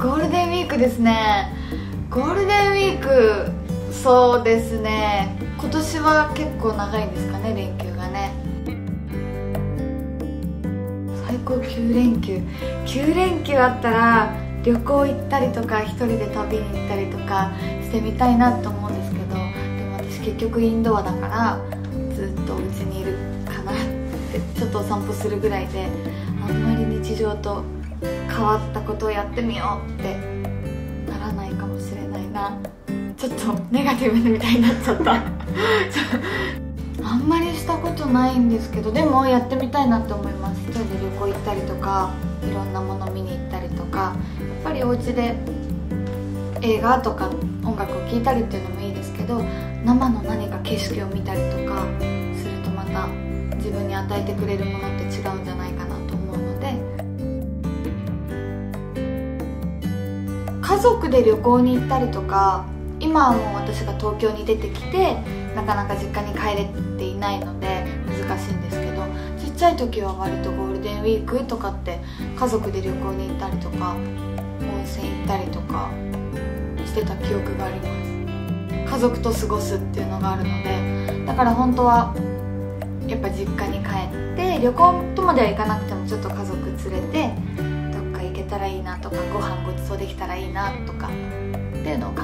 ゴールデンウィークですね。ゴールデンウィークそうですね。今年は結構長いんですかね連休がね。最高9連休。9連休あったら旅行行ったりとか一人で旅に行ったりとかしてみたいなと思うんですけど。でも私結局インドアだからずっとお家にいるかなってちょっとお散歩するぐらいであんまり日常と変わったことをやってみようってならないかもしれないな。ちょっとネガティブみたいになっちゃった。あんまりしたことないんですけどでもやってみたいなって思います。一人で旅行行ったりとかいろんなもの見に行ったりとか。やっぱりお家で映画とか音楽を聴いたりっていうのもいいですけど生の何か景色を見たりとかするとまた自分に与えてくれるものって違う家族で旅行に行ったりとか今はもう私が東京に出てきてなかなか実家に帰れていないので難しいんですけどちっちゃい時は割とゴールデンウィークとかって家族で旅行に行ったりとか温泉行ったりとかしてた記憶があります。家族と過ごすっていうのがあるのでだから本当はやっぱ実家に帰って旅行とまでは行かなくてもちょっと家族連れてたらいいなとかご飯ごちそうできたらいいなとかっていうのを考